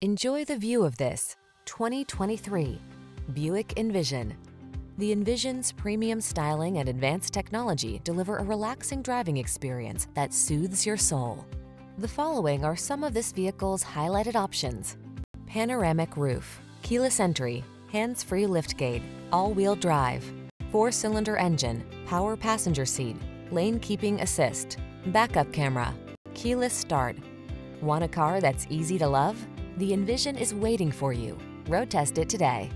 Enjoy the view of this 2023 Buick Envision. The Envision's premium styling and advanced technology deliver a relaxing driving experience that soothes your soul. The following are some of this vehicle's highlighted options. Panoramic roof, keyless entry, hands-free liftgate, all-wheel drive, four-cylinder engine, power passenger seat, lane keeping assist, backup camera, keyless start. Want a car that's easy to love? The Envision is waiting for you. Road test it today.